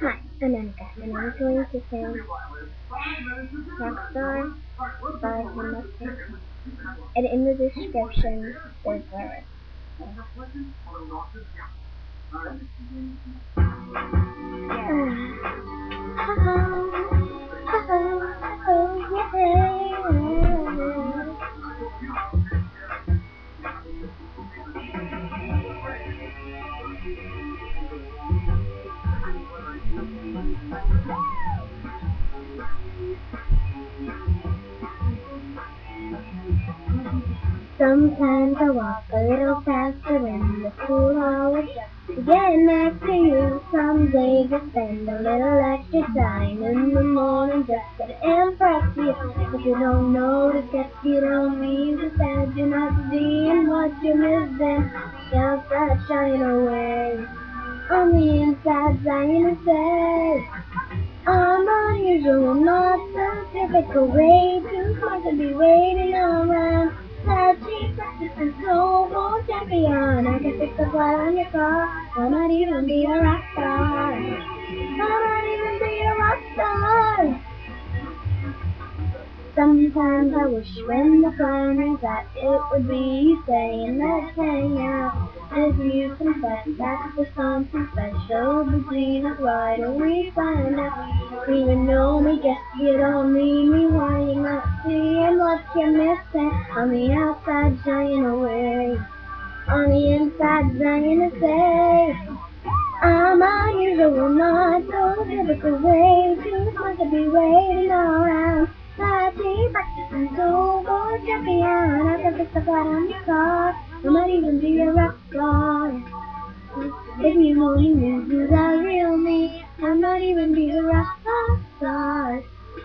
Hi, I'm Annika, and I'm going to sing Rockstar by Hannah Montana. And in the description, there's lyrics. Sometimes I walk a little faster in the just to get next to you. Some days I spend a little extra time in the morning just to impress you. If you don't notice that you don't mean to that you're not seeing what you're missing. The outside shine away, on the inside trying to say. I'm unusual, not the typical way. Too smart to be waiting around. Touchy, practicing global champion. I can fix the flat on your car. I might even be a rock star. Sometimes I wish when the phone rings that it would be you saying let's hang out. If you confess that there's something special between us, why don't we find out? Even know me, guess you don't need me. Why you not seeing what you're missing? On the outside, shying away. On the inside, trying to say. I'm unusual, not so typical way. Too smart to be waiting around. On your car. I might even be a rock star. If you only knew who the real me, I might even be a rock star.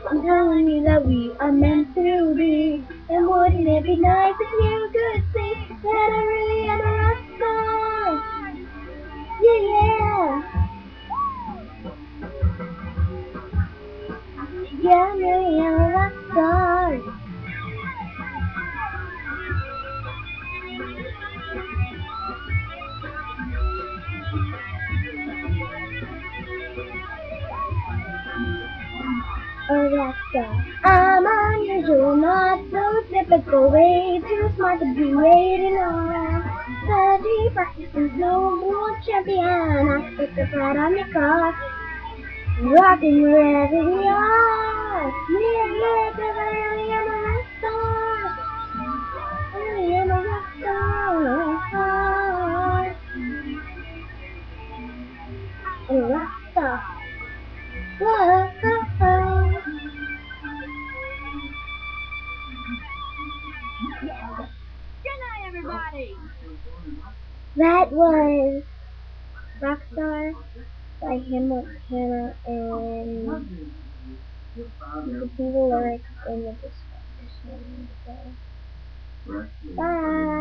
I'm telling you that we are meant to be. And wouldn't it be nice if you a rock star. I'm unusual, not so typical, way too smart to be waiting on. Study, practicing snowboard champion. I stick the flat on the car, rocking wherever you are. That was Rockstar by Hannah Montana and you can see the lyrics in the description. Bye.